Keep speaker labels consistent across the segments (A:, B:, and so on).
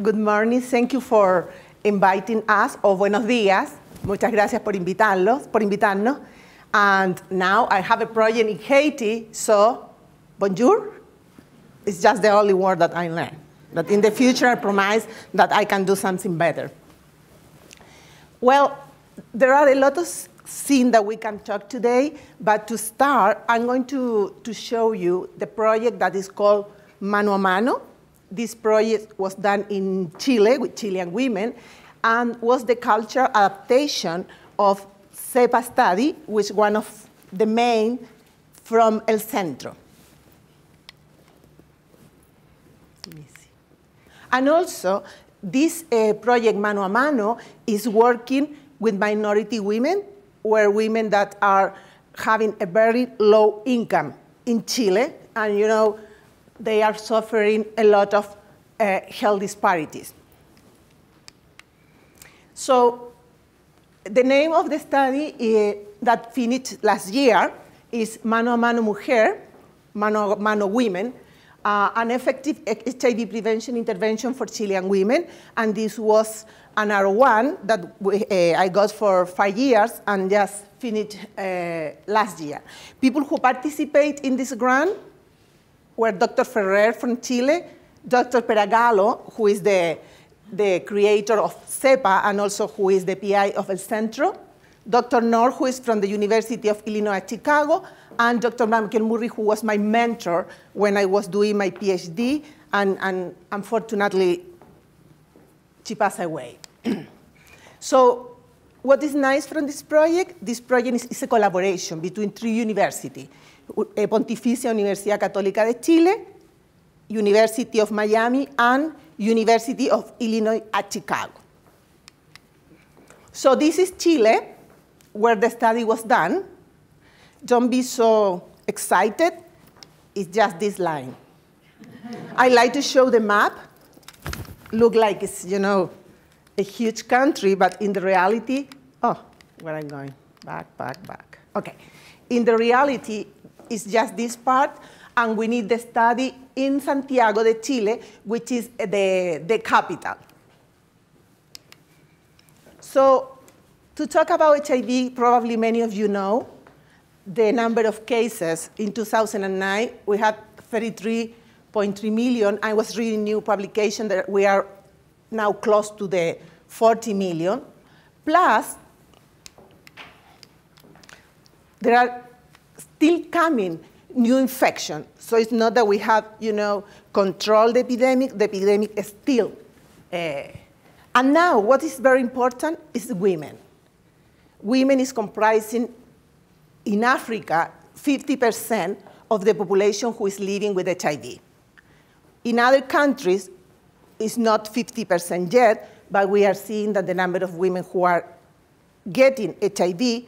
A: Good morning. Thank you for inviting us, o buenos días. Muchas gracias por invitarlos, por invitarnos. And now I have a project in Haiti, so bonjour. It's just the only word that I learned. But in the future I promise that I can do something better. Well, there are a lot of things that we can talk today, but to start, I'm going to, to show you the project that is called Mano a Mano. This project was done in Chile with Chilean women and was the cultural adaptation of SEPA study, which one of the main from El Centro. And also, this uh, project Mano a Mano is working with minority women, where women that are having a very low income in Chile, and you know, they are suffering a lot of uh, health disparities. So the name of the study uh, that finished last year is Mano a Mano Mujer, Mano a Mano Women, uh, an effective HIV prevention intervention for Chilean women. And this was an R1 that we, uh, I got for five years and just finished uh, last year. People who participate in this grant were Dr. Ferrer from Chile, Dr. Peragallo, who is the, the creator of SEPA and also who is the PI of El Centro, Dr. Norr, who is from the University of Illinois at Chicago, and Dr. Michael Murray, who was my mentor when I was doing my PhD, and, and unfortunately, she passed away. so what is nice from this project? This project is, is a collaboration between three universities, Eh, Pontificia Universidad Católica de Chile, University of Miami, and University of Illinois at Chicago. So this is Chile, where the study was done. Don't be so excited. It's just this line. I like to show the map. Look like it's, you know, a huge country, but in the reality, oh, where I'm going, back, back, back. Okay. In the reality, it's just this part, and we need the study in Santiago de Chile, which is the, the capital. So to talk about HIV, probably many of you know the number of cases in 2009. We had 33.3 million. I was reading new publication that we are now close to the 40 million. Plus, there are still coming new infection. So it's not that we have, you know, controlled the epidemic. The epidemic is still. Uh, and now, what is very important is women. Women is comprising, in Africa, 50% of the population who is living with HIV. In other countries, it's not 50% yet, but we are seeing that the number of women who are getting HIV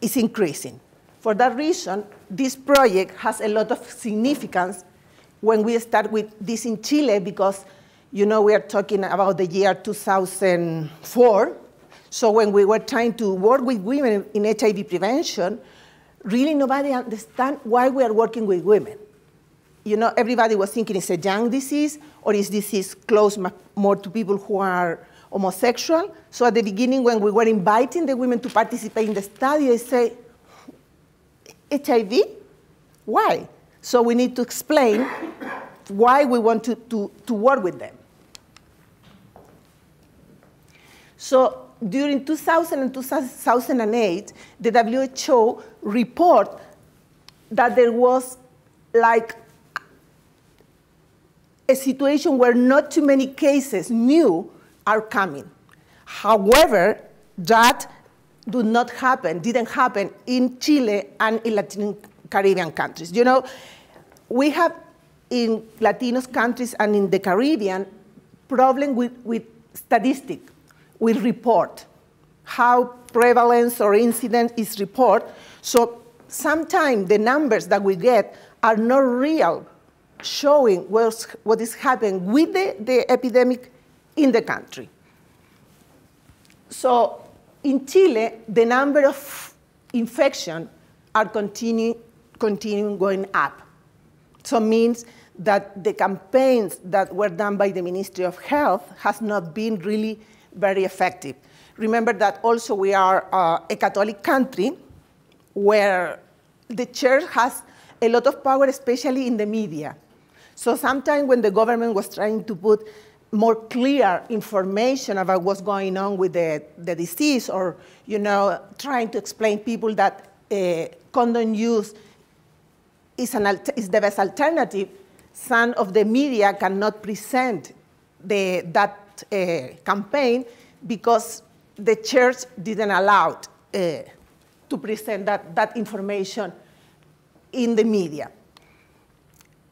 A: is increasing. For that reason, this project has a lot of significance when we start with this in Chile because, you know, we are talking about the year 2004. So when we were trying to work with women in HIV prevention, really nobody understand why we are working with women. You know, everybody was thinking it's a young disease or is this disease close more to people who are homosexual. So at the beginning, when we were inviting the women to participate in the study, they say, HIV? Why? So we need to explain why we want to, to, to work with them. So during 2000 and 2008, the WHO report that there was like a situation where not too many cases new are coming. However, that do not happen, didn't happen in Chile and in Latin Caribbean countries. You know, we have in Latinos countries and in the Caribbean problem with, with statistics, with report, how prevalence or incidence is report. So sometimes the numbers that we get are not real, showing what's, what is happening with the, the epidemic in the country. So in Chile, the number of infections are continuing continue going up. So means that the campaigns that were done by the Ministry of Health has not been really very effective. Remember that also we are uh, a Catholic country where the church has a lot of power, especially in the media. So sometimes when the government was trying to put more clear information about what's going on with the, the disease or, you know, trying to explain people that uh, condom use is, an is the best alternative, some of the media cannot present the, that uh, campaign because the church didn't allow uh, to present that, that information in the media.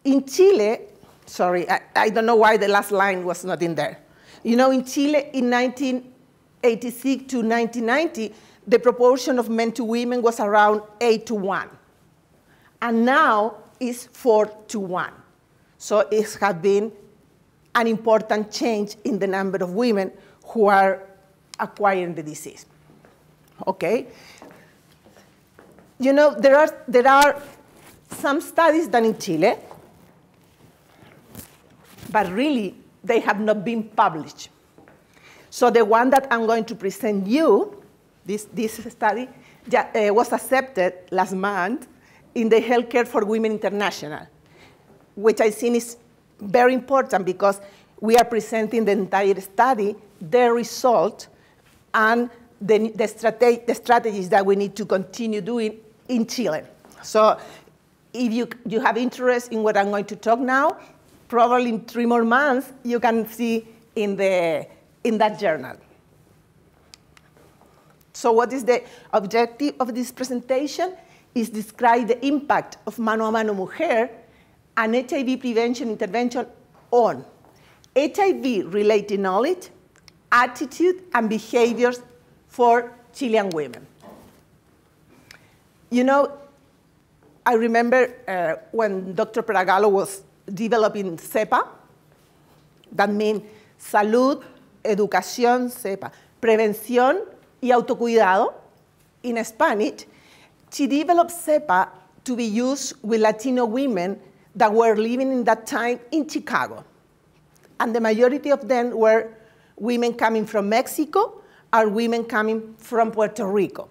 A: In Chile, sorry, I, I, don't know why the last line was not in there. You know, in Chile in 1986 to 1990, the proportion of men to women was around 8 to 1. And now it's 4 to 1. So it has been an important change in the number of women who are acquiring the disease. Okay? You know, there are, there are some studies done in Chile, but really they have not been published. So the one that I'm going to present you, this, this study, uh, was accepted last month in the Healthcare for Women International, which I think is very important because we are presenting the entire study, the result, and the, the, strate the strategies that we need to continue doing in Chile. So if you, you have interest in what I'm going to talk now, probably in three more months, you can see in, the, in that journal. So what is the objective of this presentation? Is describe the impact of Mano a Mano Mujer and HIV prevention intervention on HIV-related knowledge, attitude, and behaviors for Chilean women. You know, I remember uh, when Dr. Peragallo was developing SEPA, that means salud, educación, CEPA, prevención y autocuidado in Spanish, she developed SEPA to be used with Latino women that were living in that time in Chicago. And the majority of them were women coming from Mexico or women coming from Puerto Rico.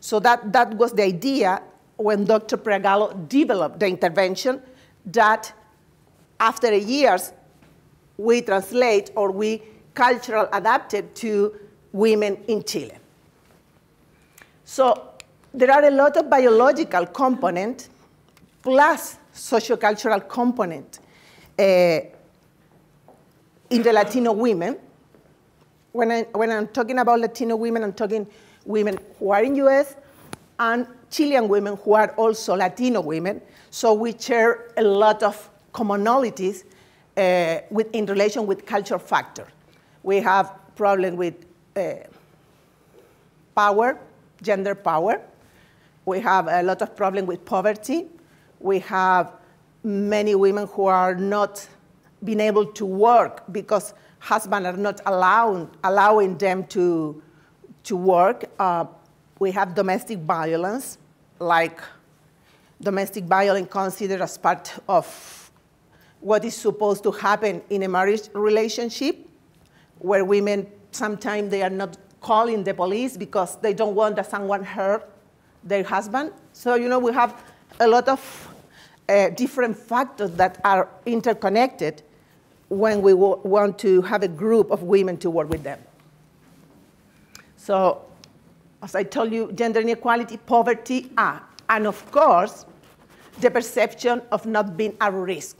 A: So that, that was the idea when Dr. Peragallo developed the intervention that after years we translate or we cultural adapted to women in Chile. So there are a lot of biological component plus sociocultural component uh, in the Latino women. When, I, when I'm talking about Latino women, I'm talking women who are in US and Chilean women who are also Latino women. So we share a lot of commonalities uh, with, in relation with cultural factor. We have problem with uh, power, gender power. We have a lot of problem with poverty. We have many women who are not being able to work because husbands are not allowing, allowing them to, to work. Uh, we have domestic violence, like domestic violence considered as part of what is supposed to happen in a marriage relationship, where women sometimes they are not calling the police because they don't want that someone hurt their husband. So you know we have a lot of uh, different factors that are interconnected when we want to have a group of women to work with them. So as I told you, gender inequality, poverty, ah, and of course, the perception of not being at risk.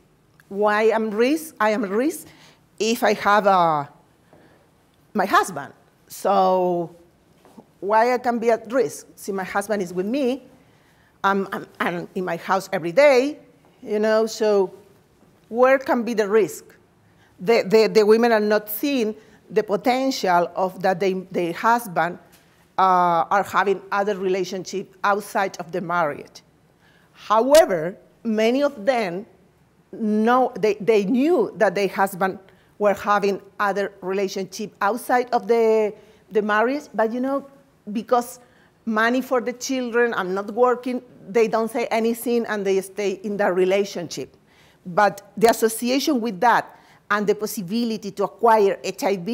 A: Why I'm risk? I am risk if I have a, my husband. So why I can be at risk? See, my husband is with me. I'm, I'm, I'm in my house every day, you know, so where can be the risk? The, the, the women are not seeing the potential of that they, their husband uh, are having other relationships outside of the marriage. However, many of them know, they, they knew that their husband were having other relationship outside of the, the marriage, but you know, because money for the children, I'm not working, they don't say anything and they stay in that relationship. but the association with that and the possibility to acquire HIV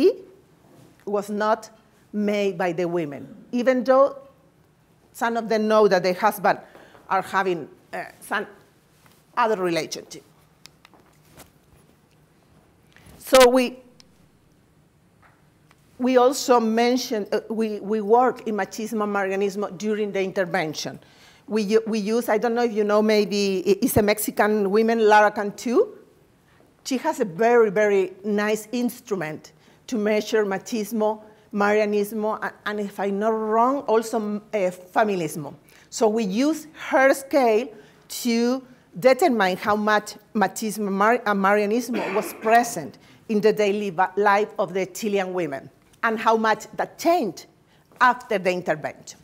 A: was not made by the women, even though some of them know that their husband are having uh, some other relationship. So we, we also mentioned, uh, we, we work in machismo and marianismo during the intervention. We, we use, I don't know if you know, maybe it's a Mexican woman, Lara Cantu. She has a very, very nice instrument to measure machismo, marianismo, and if I'm not wrong, also uh, feminismo. So we use her scale to determine how much machismo and marianismo was present in the daily life of the Chilean women and how much that changed after the intervention.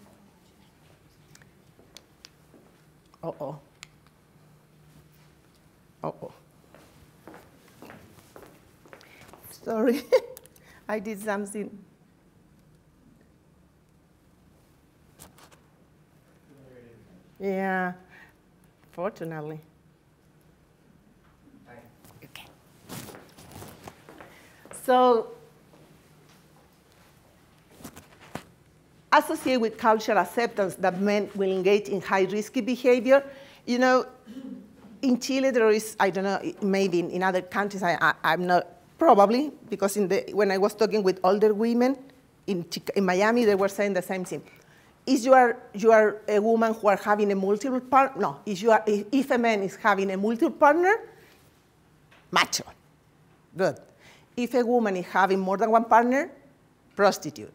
A: Uh-oh. Uh-oh. Sorry, I did something. Yeah, fortunately. So, associated with cultural acceptance that men will engage in high risky behavior, you know, in Chile there is, I don't know, maybe in, in other countries, I, am not, probably, because in the, when I was talking with older women in, in Miami, they were saying the same thing. Is you are, you are a woman who are having a multiple partner, no, if, you are, if a man is having a multiple partner, macho, good. If a woman is having more than one partner, prostitute.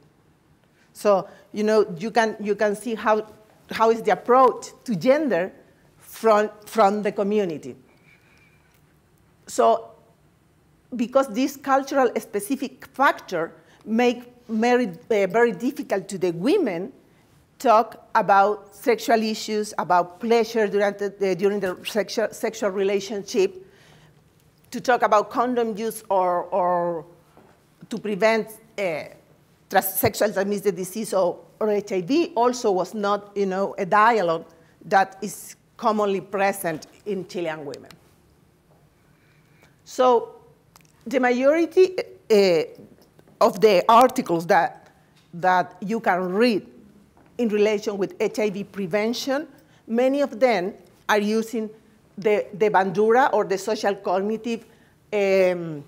A: So, you know, you can, you can see how, how is the approach to gender from, from the community. So, because this cultural specific factor make very, uh, very difficult to the women talk about sexual issues, about pleasure during the, during the sexual, sexual relationship, to talk about condom use or, or to prevent uh, sexual transmitted disease or, or HIV also was not you know, a dialogue that is commonly present in Chilean women. So the majority uh, of the articles that, that you can read in relation with HIV prevention, many of them are using the, the Bandura or the social cognitive um,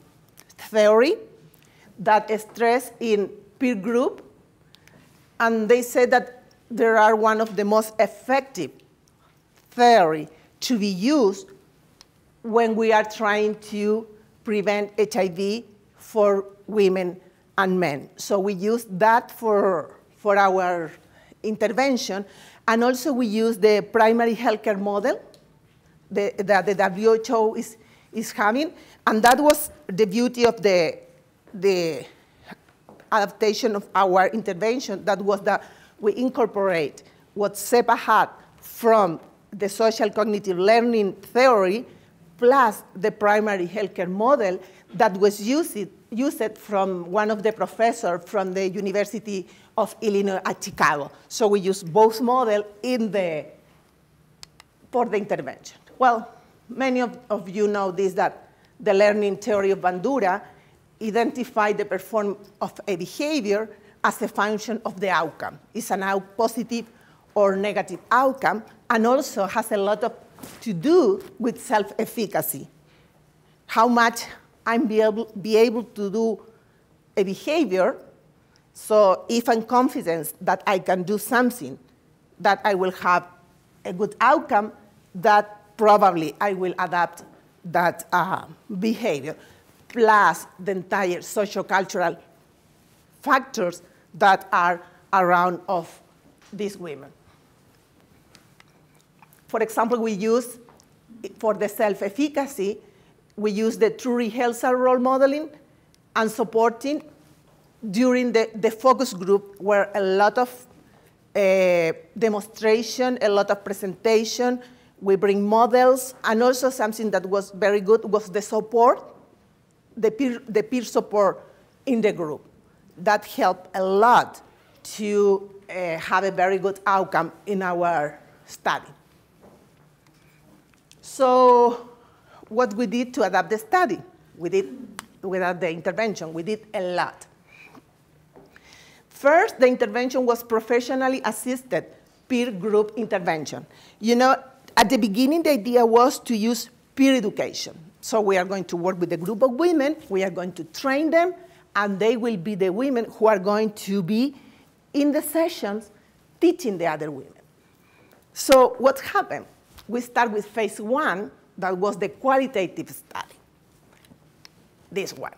A: theory that stress in peer group. And they say that there are one of the most effective theory to be used when we are trying to prevent HIV for women and men. So we use that for, for our intervention. And also we use the primary healthcare model that the, the WHO is, is having. And that was the beauty of the, the adaptation of our intervention. That was that we incorporate what SEPA had from the social cognitive learning theory plus the primary healthcare model that was used, used from one of the professors from the University of Illinois at Chicago. So we use both models in the, for the intervention. Well, many of, of you know this, that the learning theory of Bandura identified the performance of a behavior as a function of the outcome. It's an out positive or negative outcome, and also has a lot of to do with self-efficacy. How much I'm be able, be able to do a behavior so if I'm confident that I can do something, that I will have a good outcome, that probably I will adapt that uh, behavior, plus the entire social-cultural factors that are around of these women. For example, we use, for the self-efficacy, we use the true rehearsal role modeling and supporting during the, the focus group were a lot of uh, demonstration, a lot of presentation. We bring models, and also something that was very good was the support, the peer, the peer support in the group. That helped a lot to uh, have a very good outcome in our study. So what we did to adapt the study. We did, without the intervention, we did a lot. First, the intervention was professionally assisted peer group intervention. You know, at the beginning, the idea was to use peer education. So we are going to work with a group of women, we are going to train them, and they will be the women who are going to be in the sessions teaching the other women. So what happened? We start with phase one, that was the qualitative study. This one.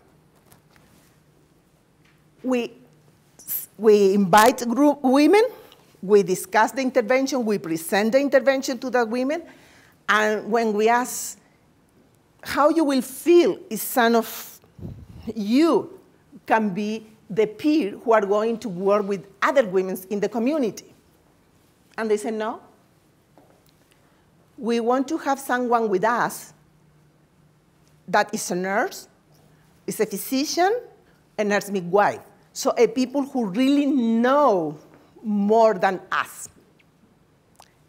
A: We, we invite group women, we discuss the intervention, we present the intervention to the women, and when we ask how you will feel if some of you can be the peer who are going to work with other women in the community. And they say, no. We want to have someone with us that is a nurse, is a physician, a nurse midwife. So a people who really know more than us.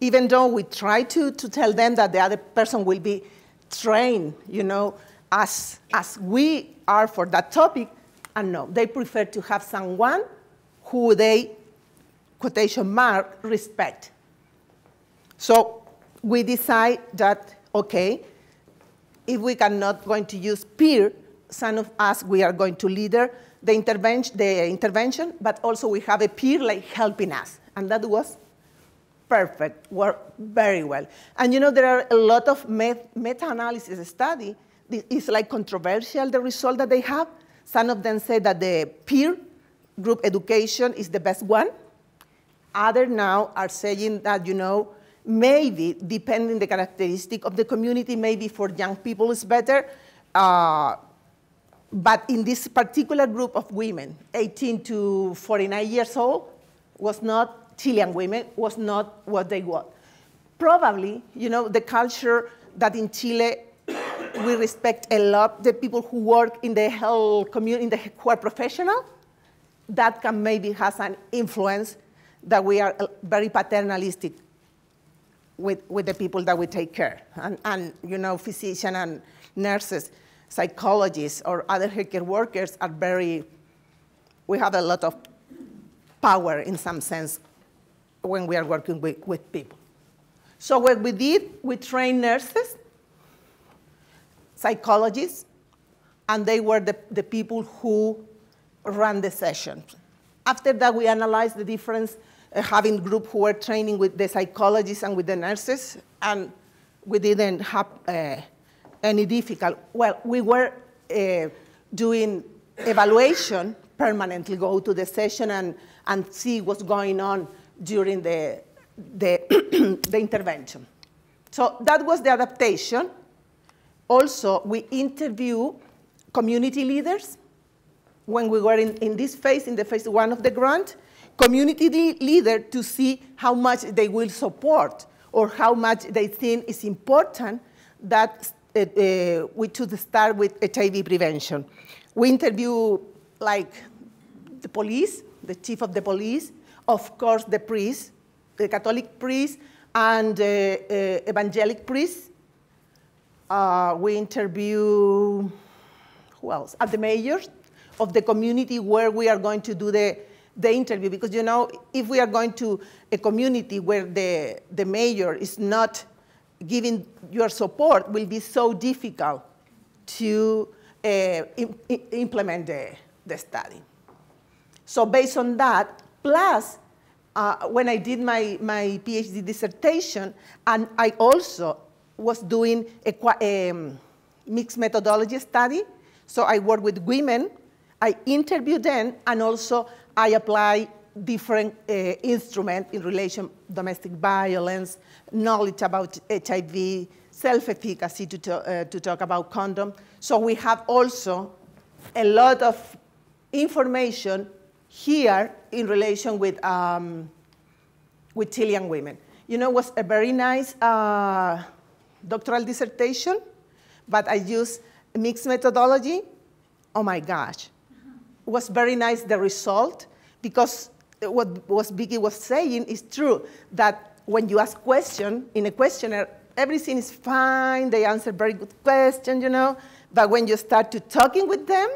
A: Even though we try to, to tell them that the other person will be trained, you know, as, as we are for that topic, and no, they prefer to have someone who they, quotation mark, respect. So we decide that, okay, if we cannot going to use peer, some of us, we are going to leader the intervention, the intervention, but also we have a peer like helping us. And that was perfect, worked very well. And you know, there are a lot of meta-analysis study. It's like controversial, the result that they have. Some of them say that the peer group education is the best one. Others now are saying that, you know, maybe depending the characteristic of the community, maybe for young people it's better. Uh, but in this particular group of women, 18 to 49 years old, was not Chilean women, was not what they want. Probably, you know, the culture that in Chile we respect a lot the people who work in the health community, in the, who are professional. That can maybe has an influence that we are uh, very paternalistic with, with the people that we take care. And, and you know, physicians and nurses, psychologists, or other healthcare workers are very, we have a lot of power in some sense when we are working with, with people. So what we did, we trained nurses psychologists, and they were the, the people who ran the sessions. After that, we analyzed the difference, uh, having group who were training with the psychologists and with the nurses, and we didn't have uh, any difficult. Well, we were uh, doing evaluation permanently, go to the session and, and see what's going on during the, the, the intervention. So that was the adaptation. Also, we interview community leaders when we were in, in this phase, in the phase one of the grant, community leader to see how much they will support or how much they think is important that uh, uh, we should start with HIV prevention. We interview like the police, the chief of the police, of course the priest, the Catholic priest, and uh, uh evangelic priest, uh, we interview, who else? At the mayor of the community where we are going to do the, the interview. Because, you know, if we are going to a community where the, the mayor is not giving your support, will be so difficult to uh, implement the, the study. So based on that, plus uh, when I did my, my PhD dissertation, and I also was doing a, um, mixed methodology study. So I worked with women, I interviewed them, and also I apply different uh, instruments in relation domestic violence, knowledge about HIV, self-efficacy to, to, uh, to talk about condom. So we have also a lot of information here in relation with, um, with Chilean women. You know, it was a very nice uh, doctoral dissertation, but I used mixed methodology. Oh my gosh. It was very nice, the result, because what, what Vicky was saying is true, that when you ask question in a questionnaire, everything is fine. They answer very good questions, you know. But when you start to talking with them,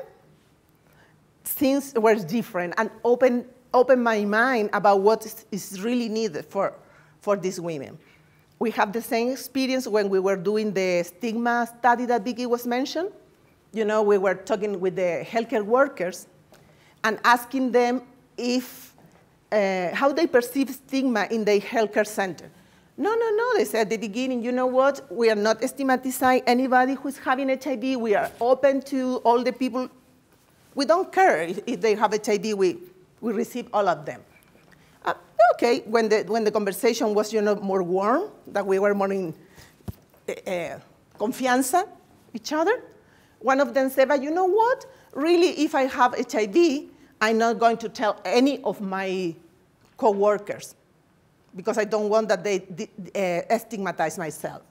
A: things were different and open, open my mind about what is, is really needed for, for these women. We have the same experience when we were doing the stigma study that Vicky was mentioned. You know, we were talking with the healthcare workers and asking them if, uh, how they perceive stigma in the healthcare center. No, no, no, they said at the beginning, you know what, we are not stigmatizing anybody who's having HIV. We are open to all the people. We don't care if they have HIV, we, we receive all of them. Uh, okay, when the, when the conversation was, you know, more warm, that we were more in uh, confianza each other, one of them said, but you know what, really, if I have HIV, I'm not going to tell any of my coworkers because I don't want that they uh, stigmatize myself.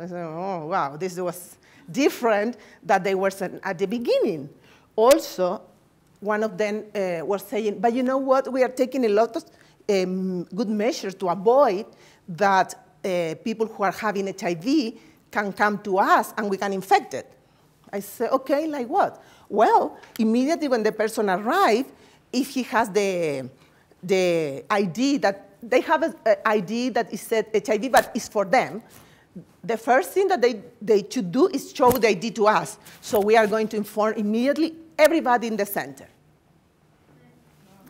A: I said, oh, wow, this was different that they were saying at the beginning. Also, one of them uh, was saying, but you know what, we are taking a lot of um, good measures to avoid that uh, people who are having HIV can come to us and we can infect it. I said, okay, like what? Well, immediately when the person arrives, if he has the, the ID that they have an ID that is said HIV, but it's for them. The first thing that they, they should do is show the ID to us. So we are going to inform immediately everybody in the center.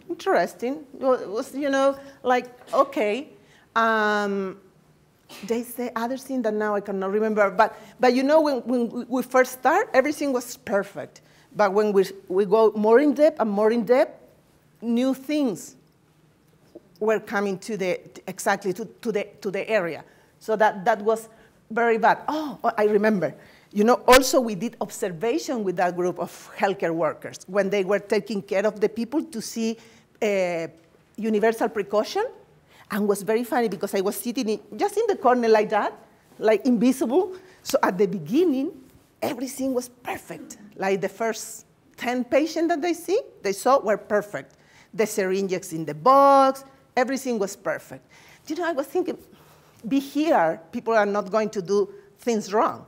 A: Interesting. It was, you know, like, okay. Um, they say other thing that now I cannot remember. But, but you know, when, when we first start, everything was perfect. But when we, we go more in depth and more in depth, new things were coming to the, exactly to, to, the, to the area. So that, that was very bad. Oh, I remember. You know, also we did observation with that group of healthcare workers when they were taking care of the people to see uh, universal precaution. And was very funny because I was sitting in, just in the corner like that, like invisible. So at the beginning, everything was perfect. Like the first 10 patients that they see, they saw were perfect. The syringes in the box, Everything was perfect. You know, I was thinking, be here, people are not going to do things wrong.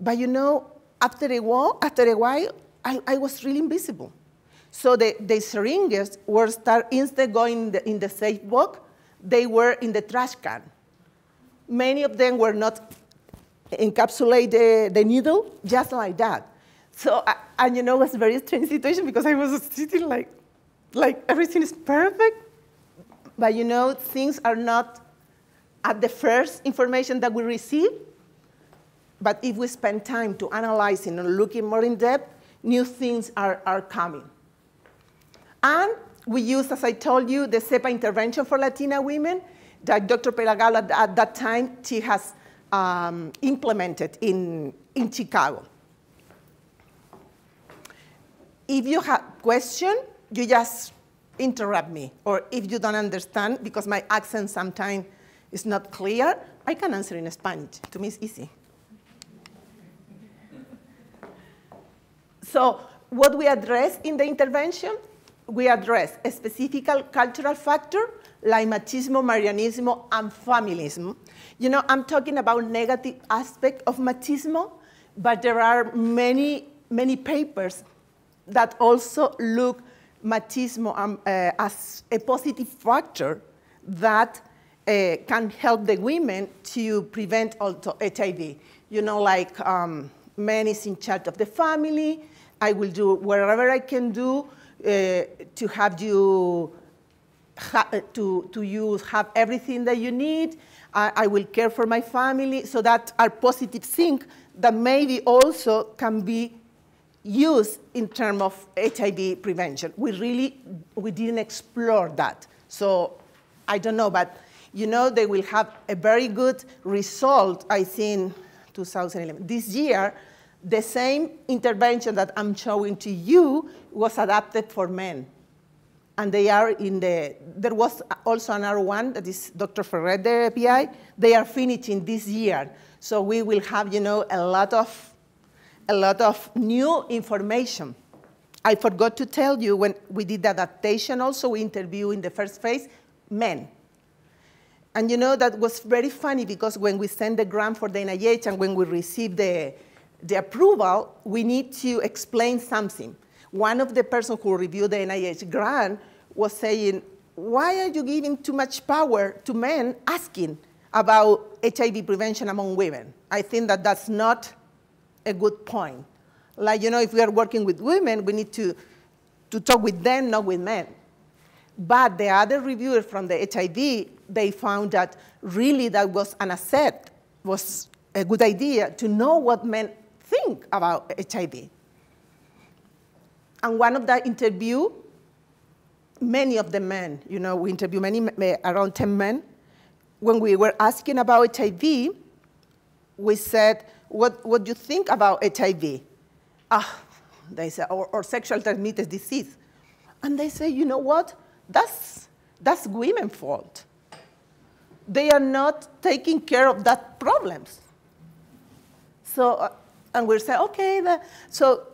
A: But you know, after a while, after a while I, I was really invisible. So the, the syringes were start, instead going in the, in the safe box, they were in the trash can. Many of them were not encapsulate the, the needle, just like that. So, and you know, it was a very strange situation because I was sitting like, like everything is perfect, but you know, things are not at the first information that we receive, but if we spend time to analyzing and looking more in depth, new things are, are coming. And we use, as I told you, the SEPA intervention for Latina women that Dr. Peragallo at, at that time, she has um, implemented in, in Chicago. If you have question, you just interrupt me. Or if you don't understand, because my accent sometimes is not clear, I can answer in Spanish. To me, it's easy. so what we address in the intervention, we address a specific cultural factor like machismo, marianismo, and feminism. You know, I'm talking about negative aspect of machismo, but there are many, many papers that also look machismo um, uh, as a positive factor that uh, can help the women to prevent also HIV. You know, like um, men is in charge of the family. I will do whatever I can do uh, to have you ha to to you have everything that you need. I, I, will care for my family. So that are positive things that maybe also can be used in terms of HIV prevention. We really, we didn't explore that. So I don't know, but you know they will have a very good result, I think, 2011. This year, the same intervention that I'm showing to you was adapted for men. And they are in the, there was also another one that is Dr. Ferrer, the PI. They are finishing this year. So we will have, you know, a lot of a lot of new information. I forgot to tell you when we did the adaptation also, we interviewed in the first phase men. And you know, that was very funny because when we send the grant for the NIH and when we receive the, the approval, we need to explain something. One of the persons who reviewed the NIH grant was saying, why are you giving too much power to men asking about HIV prevention among women? I think that that's not a good point. Like, you know, if we are working with women, we need to, to talk with them, not with men. But the other reviewers from the HIV, they found that really that was an asset, was a good idea to know what men think about HIV. And one of the interview, many of the men, you know, we interview many, around 10 men. When we were asking about HIV, we said, what, what do you think about HIV? Ah, they said, or, or sexual transmitted disease. And they say, you know what? That's, that's women's fault. They are not taking care of that problems. So, uh, and we say, okay, so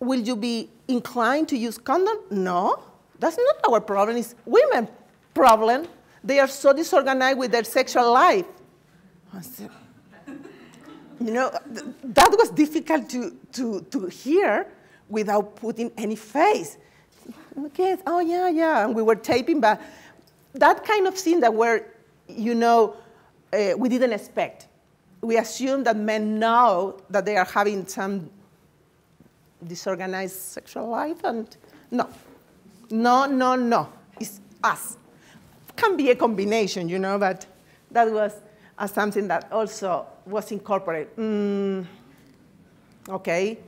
A: will you be inclined to use condom? No, that's not our problem. It's women's problem. They are so disorganized with their sexual life. You know, that was difficult to, to, to hear without putting any face. Okay, oh yeah, yeah, and we were taping, but that kind of scene that were, you know, uh, we didn't expect. We assume that men know that they are having some disorganized sexual life, and no, no, no, no, it's us. Can be a combination, you know, but that was uh, something that also was incorporated. Mm, okay,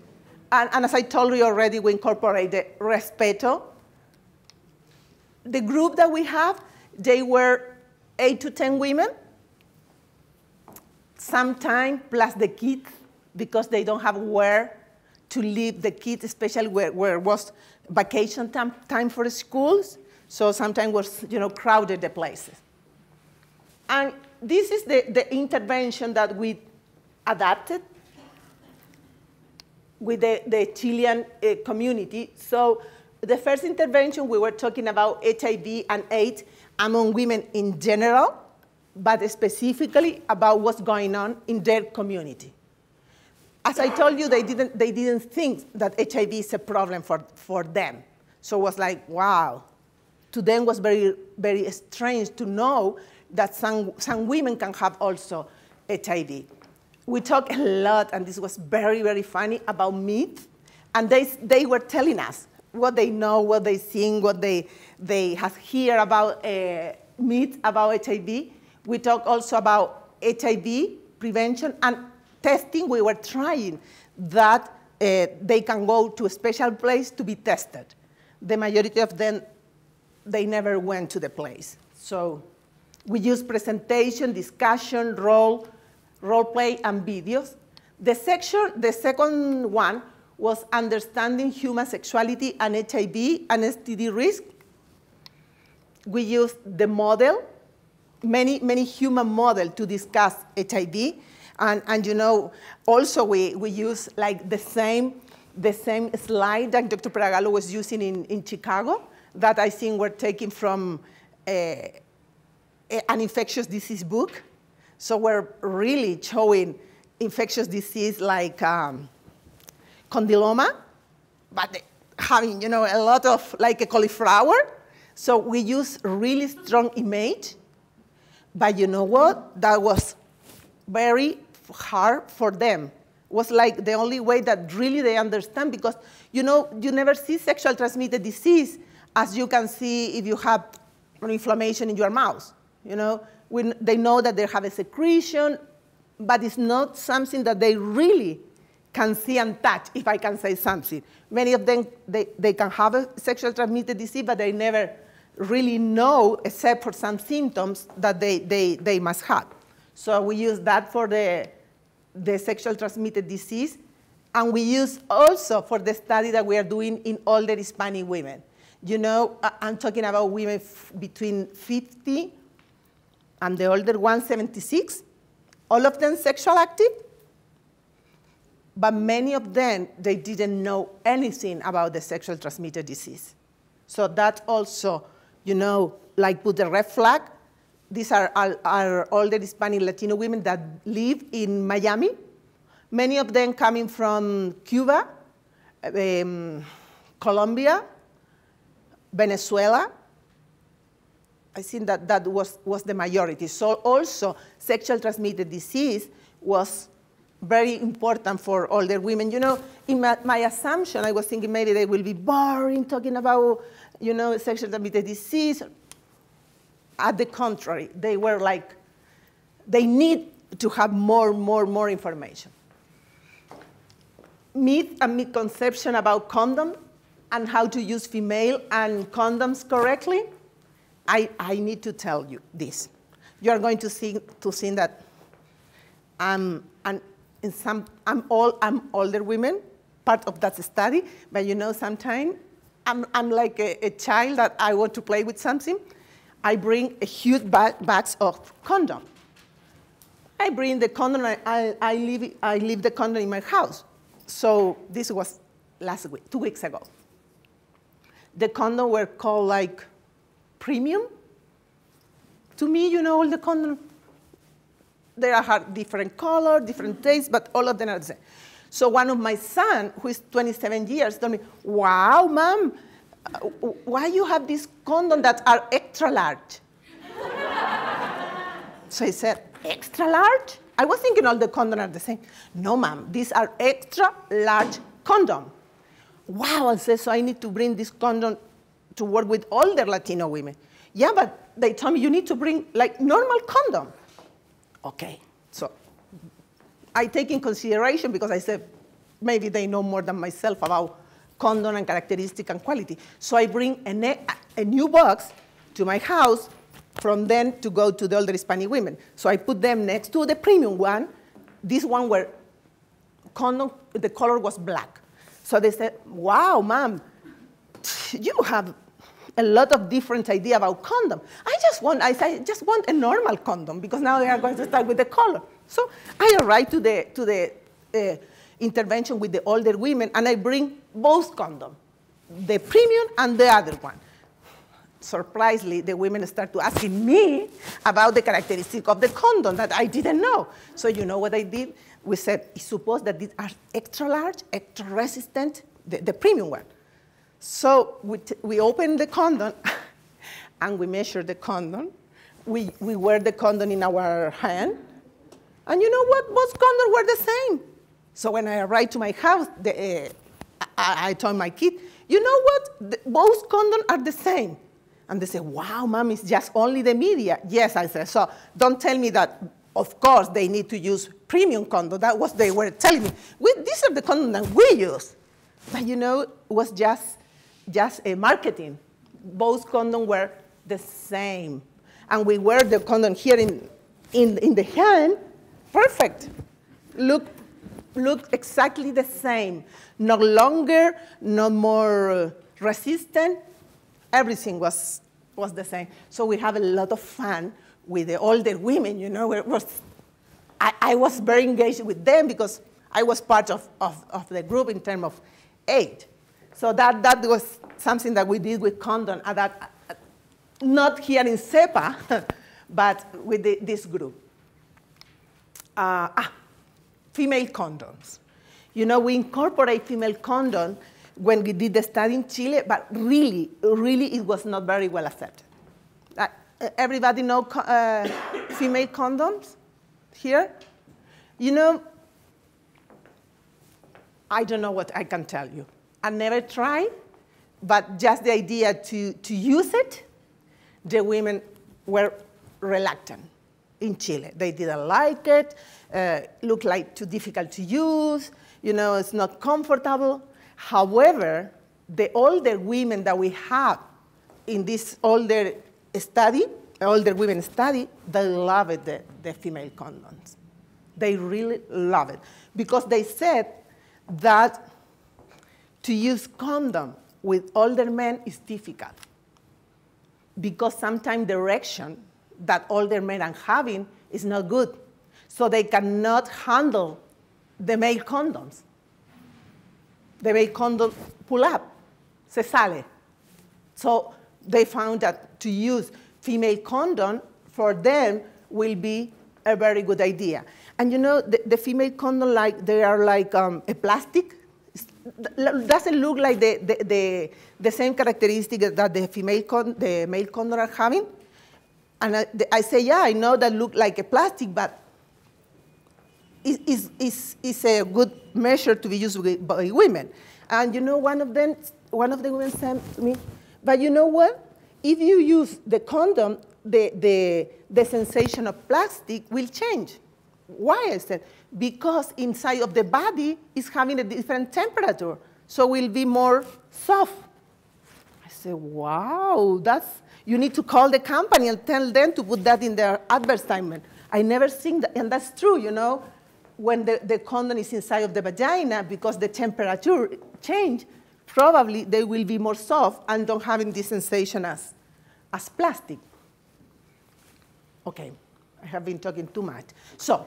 A: and, and, as I told you already, we incorporated respeto. The group that we have, they were eight to 10 women, sometime plus the kids, because they don't have where to leave the kids, especially where, where it was vacation time, time for schools. So sometimes was, you know, crowded the places. And this is the, the intervention that we adapted with the, the Chilean uh, community. So the first intervention, we were talking about HIV and AIDS among women in general, but specifically about what's going on in their community. As I told you, they didn't, they didn't think that HIV is a problem for, for them. So it was like, wow. To them was very, very strange to know that some, some women can have also HIV. We talked a lot, and this was very, very funny, about myths. And they, they were telling us what they know, what they think, what they, they have heard about uh, myths about HIV. We talked also about HIV prevention and testing. We were trying that uh, they can go to a special place to be tested. The majority of them, they never went to the place. So we use presentation, discussion, role, role play, and videos. The, section, the second one was understanding human sexuality and HIV and STD risk. We used the model, many, many human model to discuss HIV. And, and you know, also we, we use like the same, the same slide that Dr. Peragallo was using in, in Chicago that I think were taken from uh, an infectious disease book. So we're really showing infectious disease like um, condyloma, but having, you know, a lot of like a cauliflower. So we use really strong image. But you know what? That was very hard for them. It was like the only way that really they understand because, you know, you never see sexual transmitted disease as you can see if you have an inflammation in your mouth. You know, we, they know that they have a secretion, but it's not something that they really can see and touch, if I can say something. Many of them, they, they can have a sexual transmitted disease, but they never really know, except for some symptoms that they, they, they must have. So we use that for the, the sexual transmitted disease. And we use also for the study that we are doing in older Hispanic women. You know, I'm talking about women between 50 and the older one, 76, all of them sexual active, but many of them, they didn't know anything about the sexual transmitted disease. So that also, you know, like put a red flag, these are, are, are all the Hispanic Latino women that live in Miami, many of them coming from Cuba, um, Colombia, Venezuela. I think that that was, was the majority. So also sexual transmitted disease was very important for older women. You know, in my, my, assumption, I was thinking maybe they will be boring talking about, you know, sexual transmitted disease. At the contrary, they were like, they need to have more, more, more information. Myth and misconception about condom and how to use female and condoms correctly. I, I need to tell you this. You are going to see, to see that I'm, I'm, in some, I'm, all, I'm older women, part of that study, but you know, sometimes I'm, I'm like a, a child that I want to play with something. I bring a huge bag, bags of condom. I bring the condom, I, I, leave, I leave the condom in my house. So this was last week, two weeks ago. The condom were called like premium. To me, you know, all the condom, they are different color, different taste, but all of them are the same. So one of my son, who is 27 years, told me, wow, mom, why you have these condoms that are extra large? so I said, extra large? I was thinking all the condoms are the same. No, ma'am, these are extra large condom. Wow, I said, so I need to bring this condom to work with older Latino women. Yeah, but they told me you need to bring like normal condom. Okay, so I take in consideration because I said maybe they know more than myself about condom and characteristic and quality. So I bring a, a new box to my house from then to go to the older Hispanic women. So I put them next to the premium one. This one where condom, the color was black. So they said, wow, mom, you have a lot of different idea about condom. I just want, I, I just want a normal condom because now they are going to start with the color. So I arrive to the, to the uh, intervention with the older women and I bring both condom, the premium and the other one. Surprisingly, the women start to asking me about the characteristic of the condom that I didn't know. So you know what I did? We said, suppose that these are extra large, extra resistant, the, the premium one. So we, we open the condom and we measure the condom. We, we wear the condom in our hand. And you know what? Both condoms were the same. So when I arrived to my house, the, uh, I, I, told my kid, you know what? The, both condoms are the same. And they say, wow, mom, it's just only the media. Yes, I said, so don't tell me that, of course, they need to use premium condom. That was they were telling me. We, these are the condoms that we use. But you know, it was just just a marketing. Both condoms were the same. And we wear the condom here in, in, in the hand, perfect. Look, look exactly the same. No longer, no more resistant. Everything was, was the same. So we have a lot of fun with the older women, you know. It was, I, I was very engaged with them because I was part of, of, of the group in terms of age. So that, that was something that we did with condom, uh, that, uh, not here in SEPA, but with the, this group. Uh, ah, female condoms. You know, we incorporate female condom when we did the study in Chile, but really, really it was not very well accepted. Everybody know uh, female condoms here? You know, I don't know what I can tell you. I never tried, but just the idea to, to use it, the women were reluctant in Chile. They didn't like it, uh, looked like too difficult to use, you know, it's not comfortable. However, the older women that we have in this older study, older women study, they love it, the, the female condoms. They really love it because they said that to use condom with older men is difficult because sometimes the erection that older men are having is not good. So they cannot handle the male condoms. The male condom pull up, se sale. So they found that to use female condom for them will be a very good idea. And you know, the, the female condom, like they are like um, a plastic. Doesn't look like the, the, the, the same characteristic that the female con, the male condom are having. And I, I, say, yeah, I know that look like a plastic, but it's, it's, it's a good measure to be used by women. And you know, one of them, one of the women said to me, but you know what? If you use the condom, the, the, the sensation of plastic will change. Why? I said, because inside of the body is having a different temperature, so will be more soft. I said, wow, that's, you need to call the company and tell them to put that in their advertisement. I never seen that, and that's true, you know, when the, the condom is inside of the vagina, because the temperature change, probably they will be more soft and don't having this sensation as, as plastic. Okay, I have been talking too much. So,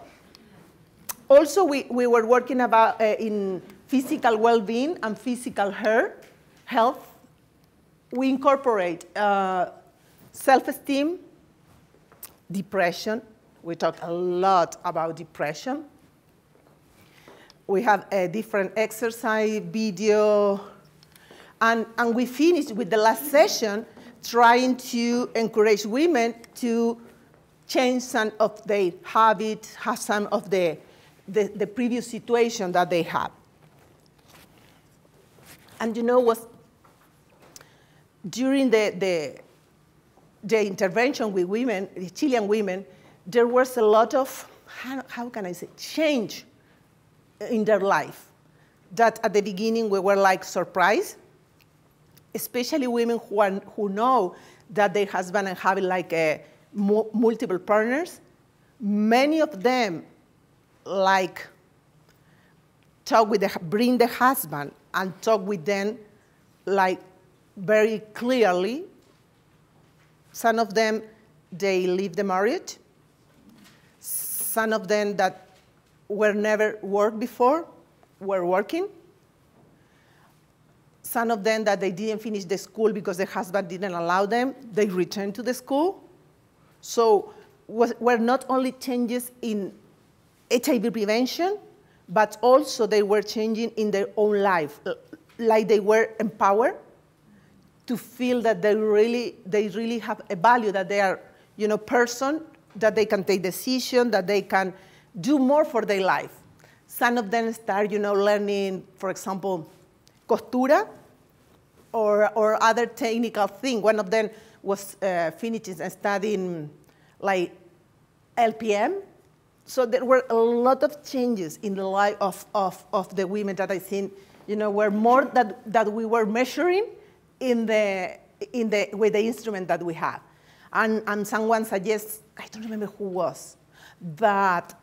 A: also we, we were working about uh, in physical well-being and physical health. We incorporate uh, self-esteem, depression. We talk a lot about depression. We have a different exercise video, and, and we finished with the last session trying to encourage women to change some of their habits, have some of the, the, the, previous situation that they had. And you know, was during the, the, the intervention with women, the Chilean women, there was a lot of, how, how can I say, change in their life. That at the beginning we were like surprised, especially women who, are, who know that their husband are having like a multiple partners. Many of them like talk with the, bring the husband and talk with them like very clearly. Some of them, they leave the marriage. Some of them that were never worked before were working. Some of them that they didn't finish the school because the husband didn't allow them, they returned to the school. So were not only changes in HIV prevention, but also they were changing in their own life, like they were empowered to feel that they really, they really have a value, that they are, you know, person, that they can take decision, that they can do more for their life. Some of them start, you know, learning, for example, costura or, or other technical thing. One of them was uh, finishing and studying like LPN. So there were a lot of changes in the life of, of, of the women that I think, you know, were more that, that we were measuring in the, in the, with the instrument that we have. And, and someone suggests, I don't remember who was, that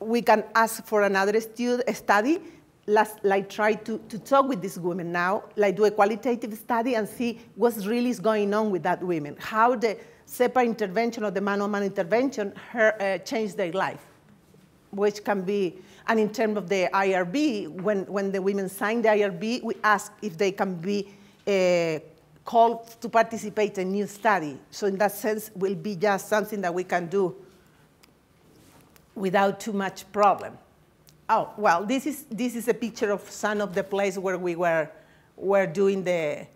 A: we can ask for another study last, like try to, to talk with these women now, like do a qualitative study and see what's really is going on with that women, how the separate intervention or the Mano a Mano intervention her, uh, changed their life, which can be, and in terms of the IRB, when, when the women sign the IRB, we ask if they can be uh, called to participate in a new study. So in that sense, will be just something that we can do without too much problem. Oh, well, this is, this is a picture of some of the place where we were, were doing the,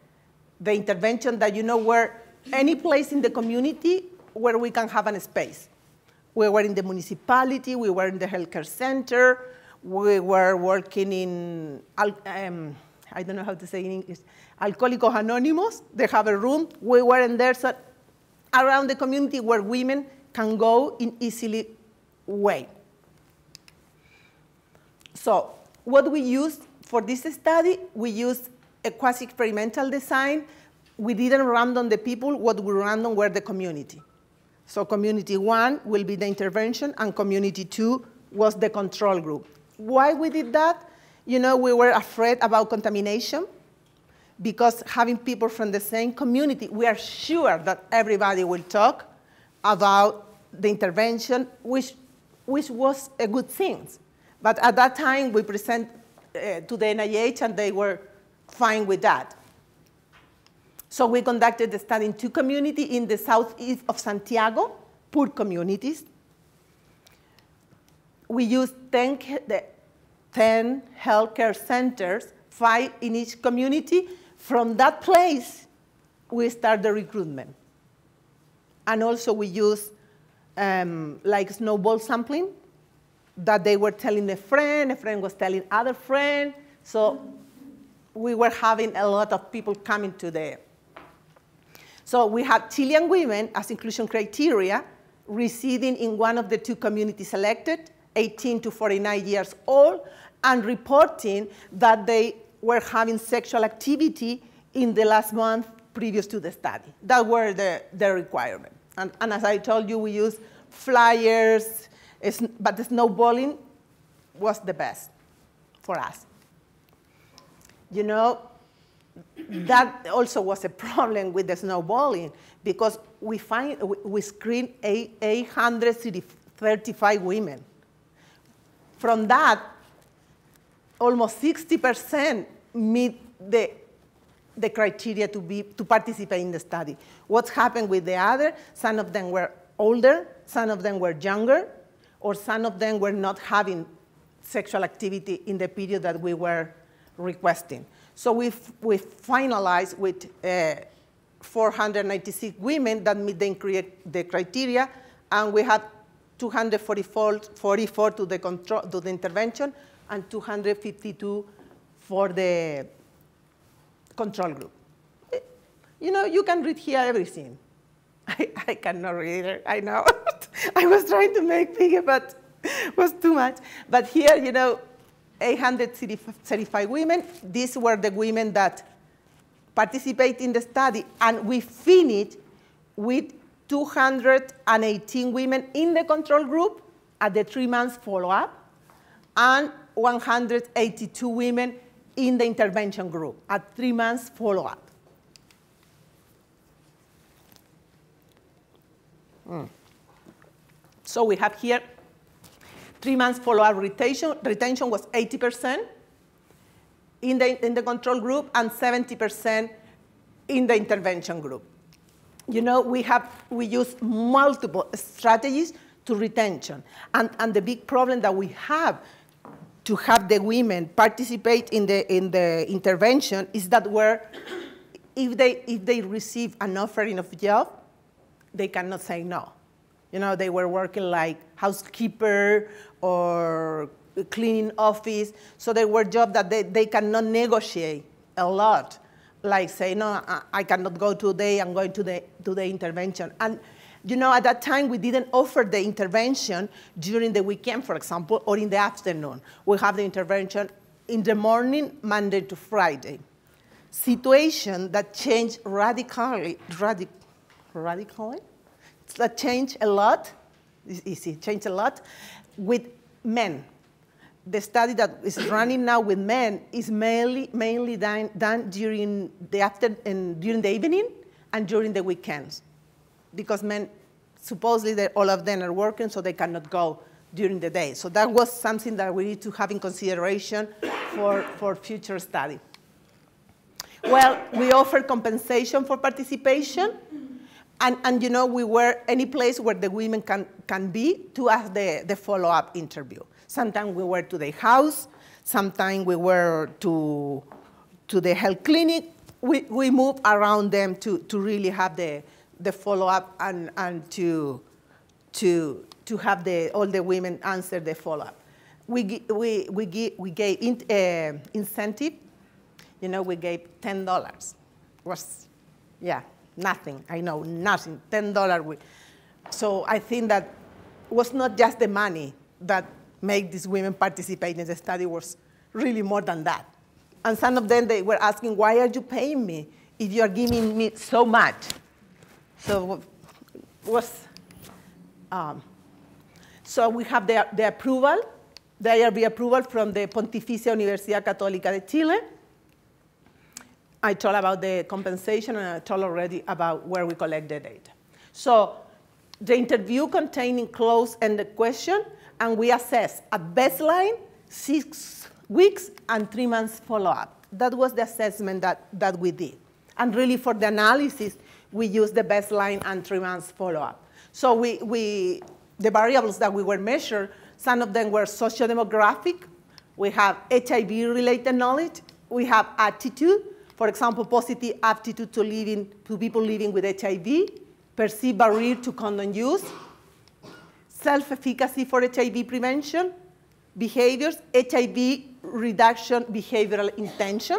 A: the intervention that, you know, where any place in the community where we can have a space. We were in the municipality, we were in the healthcare center, we were working in, um, I don't know how to say in English, Alcohólicos Anonymous, they have a room. We were in there so around the community where women can go in easily way. So what we used for this study, we used a quasi-experimental design. We didn't random the people, what we random were the community. So community one will be the intervention, and community two was the control group. Why we did that? You know, we were afraid about contamination because having people from the same community, we are sure that everybody will talk about the intervention, which, which was a good thing. But at that time, we present uh, to the NIH, and they were fine with that. So we conducted the study in two communities in the southeast of Santiago, poor communities. We used 10, 10 healthcare centers, five in each community. From that place, we start the recruitment. And also we use um, like snowball sampling that they were telling a friend, a friend was telling other friend. So we were having a lot of people coming to the. So we had Chilean women as inclusion criteria residing in one of the two communities selected, 18 to 49 years old, and reporting that they were having sexual activity in the last month previous to the study. That were the, the requirement. And, and as I told you, we use flyers, but the snowballing was the best for us. You know, that also was a problem with the snowballing because we find we screened 835 women. From that, almost 60% meet the the criteria to, be, to participate in the study. What's happened with the other? Some of them were older, some of them were younger, or some of them were not having sexual activity in the period that we were requesting. So we we finalized with uh, 496 women that meet the, the criteria, and we had 244 44 to the, control, to the intervention and 252 for the control group. You know, you can read here everything. I, I cannot read it, I know. I was trying to make bigger, but it was too much. But here, you know, 835 women. These were the women that participate in the study, and we finished with 218 women in the control group at the three months follow-up, and 182 women in the intervention group at three months follow-up. Mm. So we have here three months follow-up retention. Retention was 80% in the, in the control group and 70% in the intervention group. You know, we have, we use multiple strategies to retention. And, and the big problem that we have to have the women participate in the, in the intervention is that where if they, if they receive an offering of job, they cannot say no. You know, they were working like housekeeper or cleaning office, so they were jobs that they, they cannot negotiate a lot. Like say, no, I cannot go today, I'm going to the, to the intervention. And you know, at that time, we didn't offer the intervention during the weekend, for example, or in the afternoon. We have the intervention in the morning, Monday to Friday. Situation that changed radically, radic radically, that changed a lot, it's easy, changed a lot, with men. The study that is running now with men is mainly, mainly done, done during, the after, and during the evening and during the weekends because men, supposedly all of them are working, so they cannot go during the day. So that was something that we need to have in consideration for, for future study. Well, we offer compensation for participation. And, and you know, we were any place where the women can, can be to ask the, the follow-up interview. Sometimes we were to the house, sometimes we were to, to the health clinic. We, we move around them to, to really have the, the follow-up and, and to, to, to have the, all the women answer the follow-up. We, we, we, we gave in, uh, incentive, you know, we gave $10. was, yeah, nothing, I know, nothing, $10. We so I think that was not just the money that made these women participate in the study, was really more than that. And some of them, they were asking, why are you paying me if you are giving me so much? So was, um, so we have the, the approval, the IRB approval from the Pontificia Universidad Católica de Chile. I told about the compensation and I told already about where we collect the data. So the interview containing close-ended question and we assess at baseline, six weeks and three months follow-up. That was the assessment that, that we did. And really for the analysis, we use the baseline and three months follow-up. So we, we, the variables that we were measured, some of them were socio-demographic. We have HIV-related knowledge. We have attitude. For example, positive aptitude to living, to people living with HIV, perceived barrier to condom use, self-efficacy for HIV prevention, behaviors, HIV reduction behavioral intention.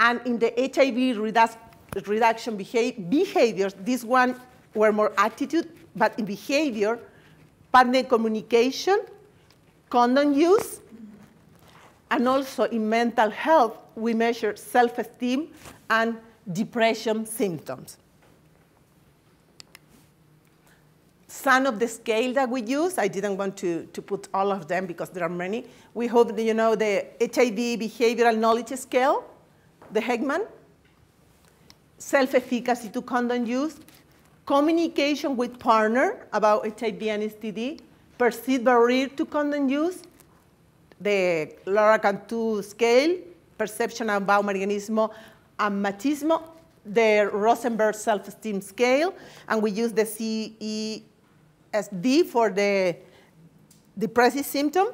A: And in the HIV redu reduction behaviors, this one were more attitude, but in behavior, partner communication, condom use, and also in mental health, we measure self-esteem and depression symptoms. Some of the scale that we use, I didn't want to, to put all of them because there are many. We hope that you know the HIV behavioral knowledge scale, the Heckman, self-efficacy to condom use, communication with partner about HIV and STD, perceived barrier to condom use, the Laura Cantu scale, perception about Marianismo and Machismo, the Rosenberg self-esteem scale, and we use the CESD for the depressive symptom.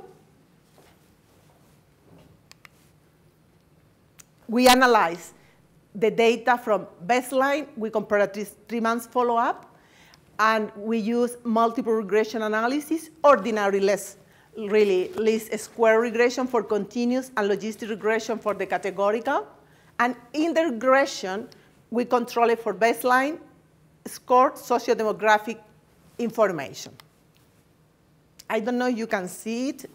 A: We analyze the data from baseline, we compare at three months follow-up, and we use multiple regression analysis, ordinary less, really least square regression for continuous and logistic regression for the categorical. And in the regression, we control it for baseline, score, socio-demographic, information. I don't know if you can see it,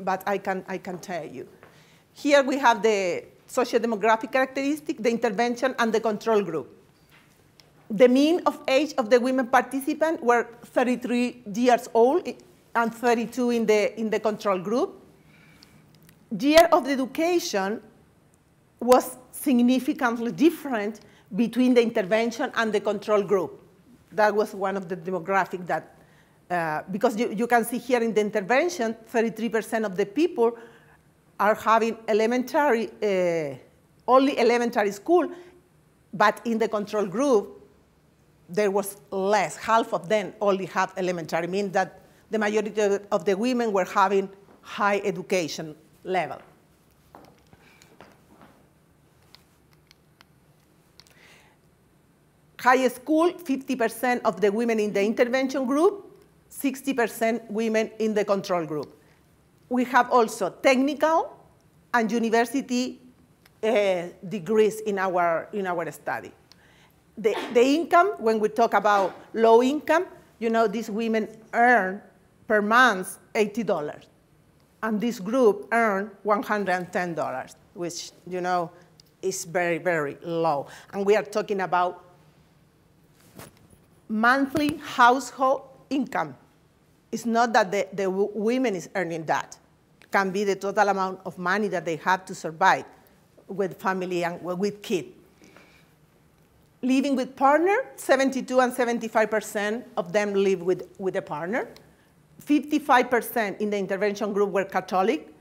A: but I can, I can tell you. Here we have the socio-demographic characteristic, the intervention, and the control group. The mean of age of the women participants were 33 years old and 32 in the, in the control group. Year of the education was significantly different between the intervention and the control group that was one of the demographic that, uh, because you, you can see here in the intervention, 33% of the people are having elementary, uh, only elementary school, but in the control group, there was less. Half of them only have elementary, meaning that the majority of the women were having high education level. high school, 50% of the women in the intervention group, 60% women in the control group. We have also technical and university uh, degrees in our, in our study. The, the income, when we talk about low income, you know, these women earn per month $80. And this group earn $110, which, you know, is very, very low. And we are talking about monthly household income. It's not that the, the women is earning that. It can be the total amount of money that they have to survive with family and with kids. Living with partner, 72 and 75% of them live with, with a partner. 55% in the intervention group were Catholic,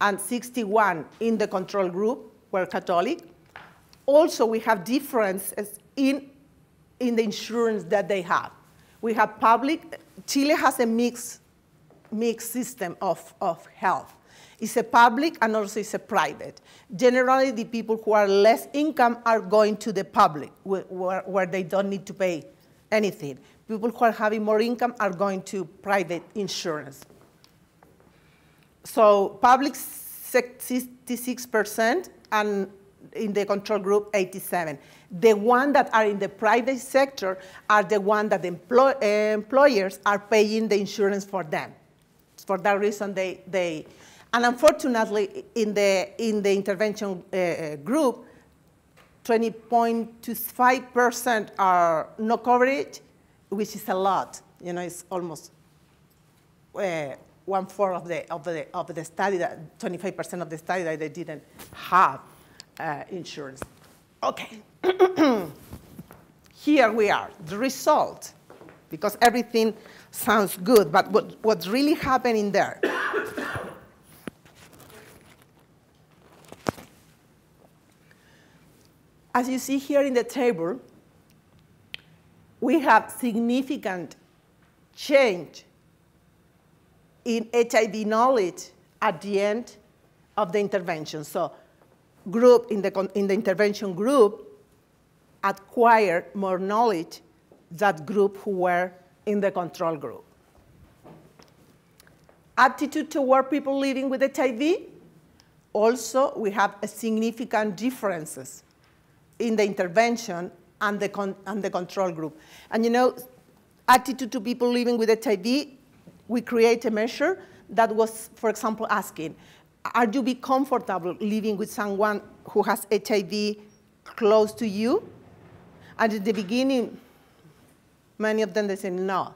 A: and 61 in the control group were Catholic. Also, we have differences in in the insurance that they have. We have public, Chile has a mixed, mixed system of, of health. It's a public and also it's a private. Generally, the people who are less income are going to the public, where, where they don't need to pay anything. People who are having more income are going to private insurance. So public 66% and in the control group 87. The ones that are in the private sector are the ones that employ, uh, employers are paying the insurance for them. For that reason, they, they and unfortunately, in the, in the intervention uh, group, 20.25% are no coverage, which is a lot. You know, it's almost uh, one fourth of the, of, the, of the study, that 25% of the study that they didn't have uh, insurance. Okay. Here we are, the result, because everything sounds good, but what, what's really happening there? As you see here in the table, we have significant change in HIV knowledge at the end of the intervention. So group in the, in the intervention group acquired more knowledge that group who were in the control group. Attitude toward people living with HIV, also we have a significant differences in the intervention and the, and the control group. And you know, attitude to people living with HIV, we create a measure that was, for example, asking, are you be comfortable living with someone who has HIV close to you? And at the beginning, many of them, they say no.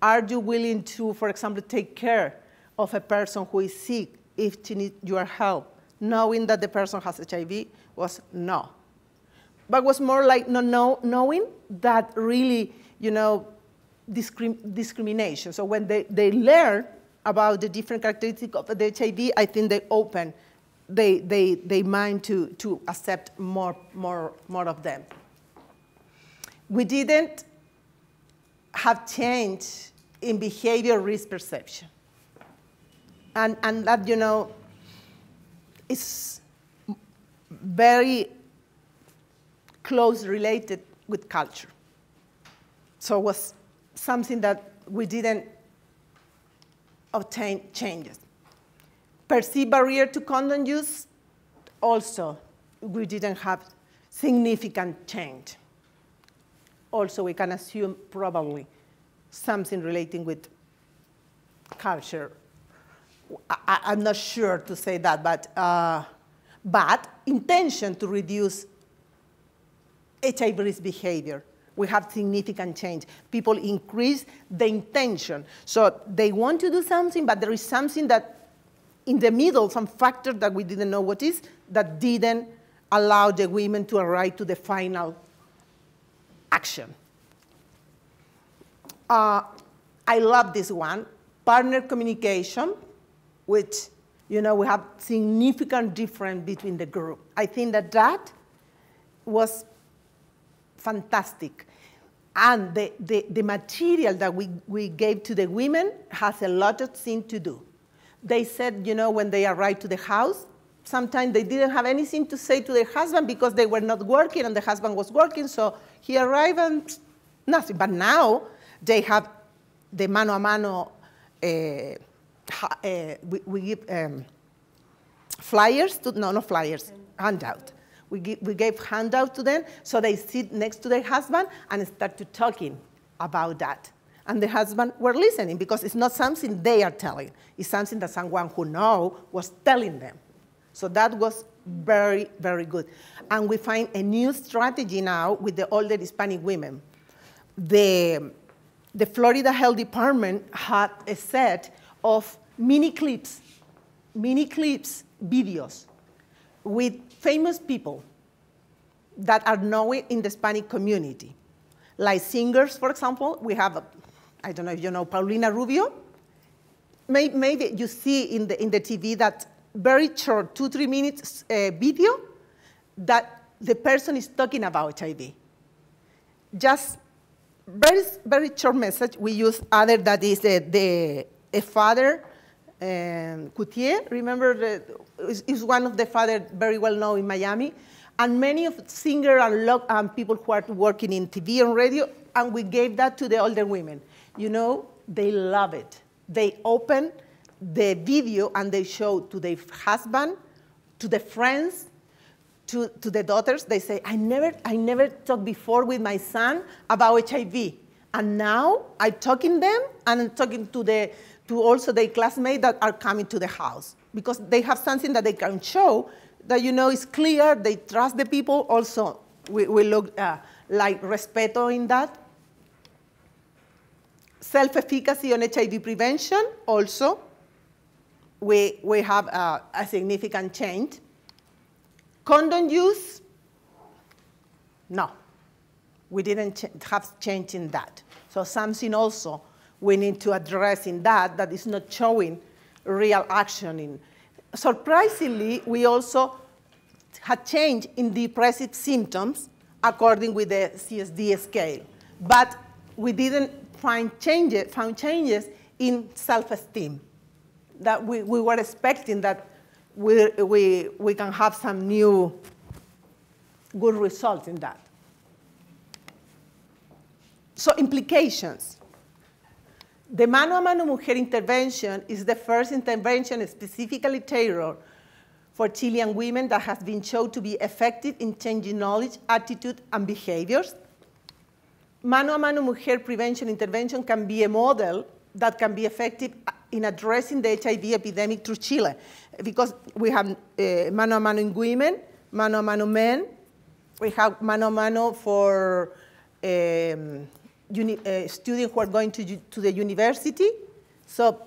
A: Are you willing to, for example, take care of a person who is sick if she needs your help, knowing that the person has HIV? Was no. But was more like no, no, knowing that really, you know, discrim discrimination. So when they, they learn about the different characteristics of the HIV, I think they open they, they, they mind to, to accept more, more, more of them. We didn't have change in behavior risk perception. And, and that, you know, is very close related with culture. So it was something that we didn't obtain changes. Perceived barrier to condom use, also, we didn't have significant change. Also, we can assume probably something relating with culture. I, am not sure to say that, but, uh, but intention to reduce HIV risk behavior. We have significant change. People increase the intention. So they want to do something, but there is something that in the middle, some factor that we didn't know what is, that didn't allow the women to arrive to the final action. Uh, I love this one, partner communication, which, you know, we have significant difference between the group. I think that that was fantastic. And the, the, the material that we, we gave to the women has a lot of things to do. They said, you know, when they arrived to the house, sometimes they didn't have anything to say to their husband because they were not working and the husband was working, so he arrived and nothing. But now they have the mano a mano, uh, uh, we, we, give um, flyers, to, no, not flyers, handout. We, give, we gave handout to them, so they sit next to their husband and start to talking about that. And the husband were listening because it's not something they are telling. It's something that someone who know was telling them. So that was very, very good. And we find a new strategy now with the older Hispanic women. The, the Florida Health Department had a set of mini clips, mini clips, videos with famous people that are known in the Hispanic community. Like singers, for example, we have, I don't know if you know Paulina Rubio. Maybe you see in the, in the TV that very short, two, three minutes uh, video that the person is talking about HIV. Just very, very short message. We use other that is uh, the a father, um, Cutié, remember, is, one of the father very well known in Miami. And many of singer and um, people who are working in TV and radio, and we gave that to the older women. You know, they love it. They open the video and they show to their husband, to the friends, to, to the daughters. They say, I never, I never talked before with my son about HIV. And now I'm talking them and I'm talking to, the, to also the classmates that are coming to the house because they have something that they can show that you know is clear, they trust the people. Also, we, we look uh, like respeto in that. Self-efficacy on HIV prevention also we, we have a, a significant change. Condom use, no. We didn't ch have change in that. So something also we need to address in that that is not showing real action in. Surprisingly, we also had change in depressive symptoms according with the CSD scale. But we didn't find changes, found changes in self-esteem. That we, we were expecting that we, we, we can have some new good results in that. So implications. The Mano a Mano Mujer intervention is the first intervention specifically tailored for Chilean women that has been shown to be effective in changing knowledge, attitude, and behaviors. Mano a Mano Mujer prevention intervention can be a model that can be effective in addressing the HIV epidemic through Chile, because we have uh, Mano a Mano in women, Mano a Mano men, we have Mano a Mano for um, uni, uh, students who are going to, to the university. So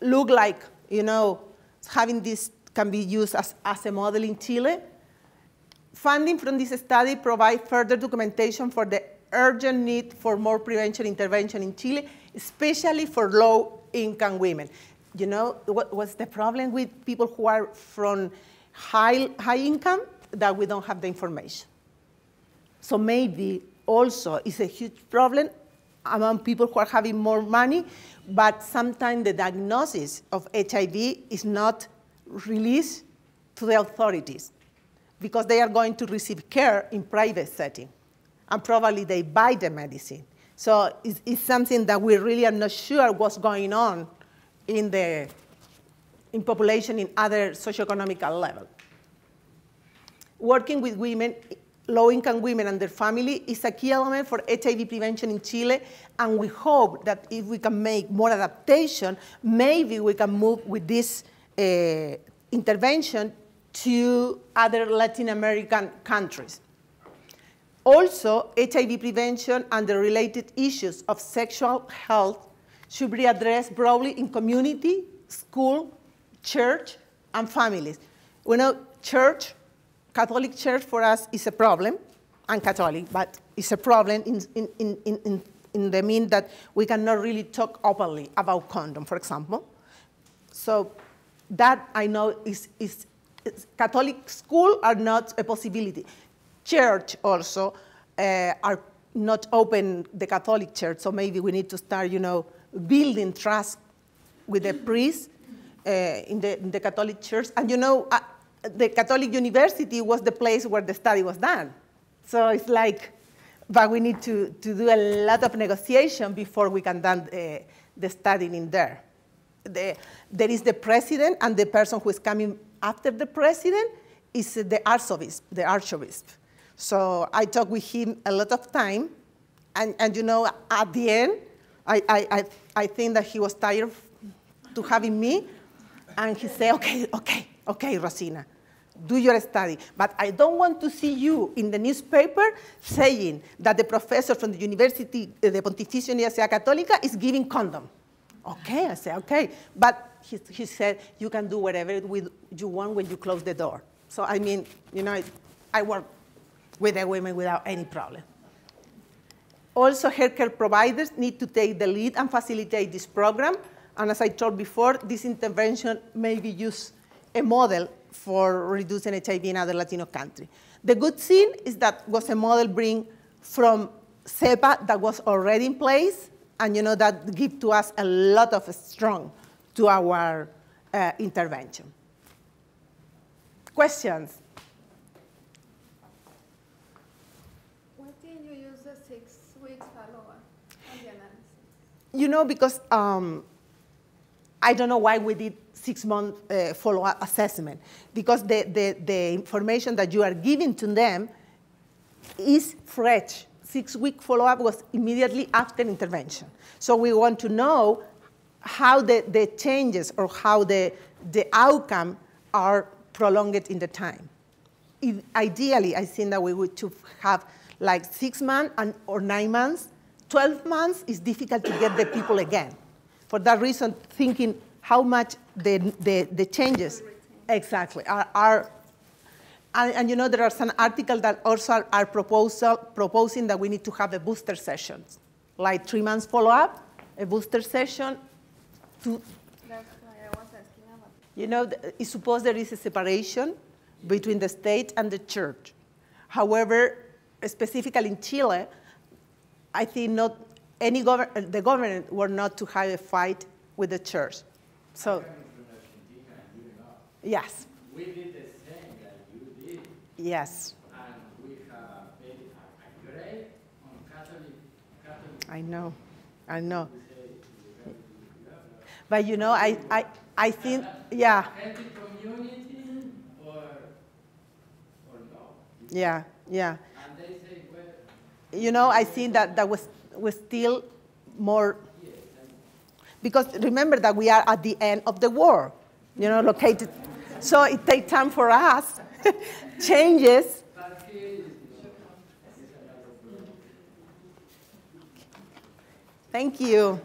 A: look like, you know, having this can be used as, as a model in Chile. Funding from this study provides further documentation for the urgent need for more prevention intervention in Chile, especially for low-income women. You know, what, what's the problem with people who are from high, high income? That we don't have the information. So maybe also it's a huge problem among people who are having more money, but sometimes the diagnosis of HIV is not released to the authorities because they are going to receive care in private setting, and probably they buy the medicine. So it's, it's something that we really are not sure what's going on in the in population in other socioeconomic level. Working with women low-income women and their family is a key element for HIV prevention in Chile, and we hope that if we can make more adaptation, maybe we can move with this uh, intervention to other Latin American countries. Also, HIV prevention and the related issues of sexual health should be addressed broadly in community, school, church, and families. We know church Catholic Church for us is a problem. I'm Catholic, but it's a problem in, in, in, in, in the mean that we cannot really talk openly about condom, for example. So that I know is, is, is Catholic school are not a possibility. Church also uh, are not open, the Catholic Church, so maybe we need to start, you know, building trust with the priests uh, in, the, in the Catholic Church. And you know, the Catholic University was the place where the study was done. So it's like, but we need to, to do a lot of negotiation before we can do uh, the studying in there. The, there is the president, and the person who is coming after the president is the archbishop, the archbishop. So I talked with him a lot of time, and, and you know, at the end, I, I, I, I think that he was tired to having me, and he said, okay, okay, okay, Rosina, do your study. But I don't want to see you in the newspaper saying that the professor from the University, uh, the Pontificia Universidad Católica, is giving condom. Okay, I said, okay. But he, he said, you can do whatever you want when you close the door. So, I mean, you know, I work with the women without any problem. Also, healthcare providers need to take the lead and facilitate this program. And as I told before, this intervention may be used a model for reducing HIV in other Latino countries. The good thing is that was a model bring from SEPA that was already in place, and you know that give to us a lot of strong to our uh, intervention. Questions?
B: Why didn't you use the six weeks follow-up on the analysis?
A: You know, because um, I don't know why we did six-month uh, follow-up assessment because the, the, the information that you are giving to them is fresh. Six-week follow-up was immediately after intervention. So we want to know how the, the changes or how the, the outcome are prolonged in the time. It, ideally, I think that we would to have like six months and, or nine months. 12 months is difficult to get the people again. For that reason, thinking how much the, the, the changes exactly are, are and, and, you know there are some articles that also are, are proposal, proposing that we need to have a booster session, like three months follow-up, a booster session. To, you know, it's supposed there is a separation between the state and the church. However, specifically in Chile, I think not any govern- the government were not to have a fight with the church. So,
C: Coming from you
A: yes,
C: we did the same that you did,
A: yes,
C: and we have a very, a, a grade on Catholic, Catholic,
A: I know, I know.
C: we say, you have to, you have to
A: But you know, I, I, I think, yeah,
C: help the community or, or no.
A: yeah, yeah.
C: And they say, well,
A: You know, I think that that was, was still more, because remember that we are at the end of the war, you know, located. So it takes time for us, changes. Thank you.